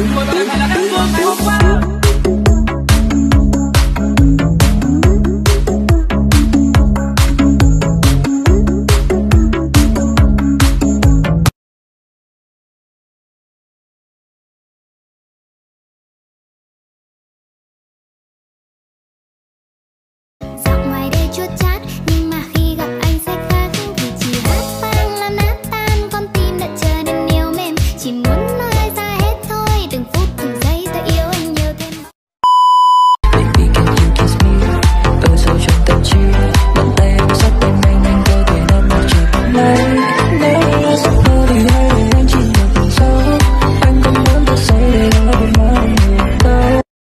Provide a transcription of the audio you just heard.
我果再来看一下 n 我管